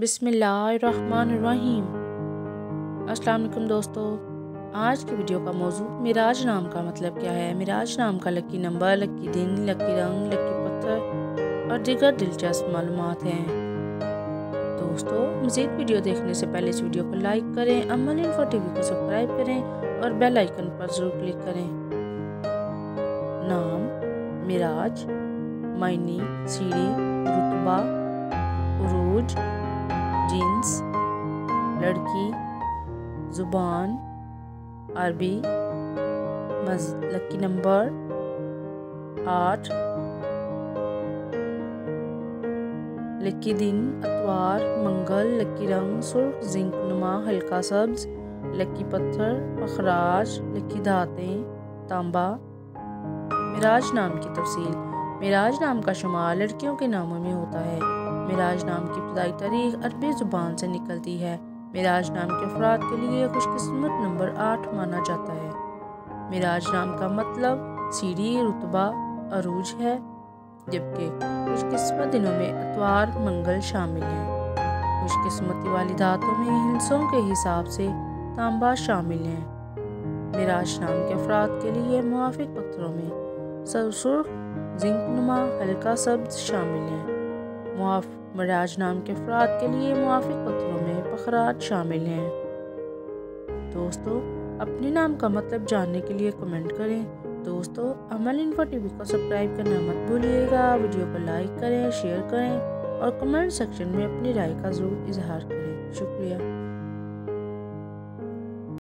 बिस्मिल्लाहिर्रहमानिर्रहीम। अस्सलाम दोस्तों। आज की वीडियो का मौजू मिराज नाम का मतलब क्या है? मिराज नाम का लकी नंबर, लकी दिन, लकी रंग, लकी पत्थर और दीगर दिलचस्प मालूम हैं। दोस्तों, मज़ीद वीडियो देखने से पहले इस वीडियो को लाइक करें अमल इन्फो टीवी को सब्सक्राइब करें और बेल आइकन पर ज़रूर क्लिक करें। नाम मिराज, मायनी, सीढ़ी जीन्स लड़की ज़ुबान अरबी लकी नंबर आठ लकी दिन अतवार मंगल लकी रंग सुर्ख जिंक नुमा हल्का सब्ज लकी पत्थर अखराज लकी धातें तांबा मिराज नाम की तफसील मिराज नाम का शुमार लड़कियों के नामों में होता है मिराज नाम की इब्तदाई तारीख अरबी ज़ुबान से निकलती है। मिराज नाम के अफराद के लिए खुशकस्मत नंबर आठ माना जाता है। मिराज नाम का मतलब सीढ़ी, रुतबा, अरूज है, जबकि खुशकस्मत दिनों में अतवार, मंगल शामिल हैं। खुशकस्मती वाली धातों में हिंसों के हिसाब से तांबा शामिल हैं। मिराज नाम के अफराद के लिए मुआफ़ पत्थरों में सरसुर्ख जिंक नुमा हल्का सब्ज शामिल हैं। मुआफ़, मराज नाम के अफराद के लिए मुआफ़ पत्रों में बखरात शामिल हैं। दोस्तों, अपने नाम का मतलब जानने के लिए कमेंट करें। दोस्तों, अमल इन्फो टीवी को सब्सक्राइब करना मत भूलिएगा। वीडियो को लाइक करें, शेयर करें और कमेंट सेक्शन में अपनी राय का ज़रूर इजहार करें। शुक्रिया।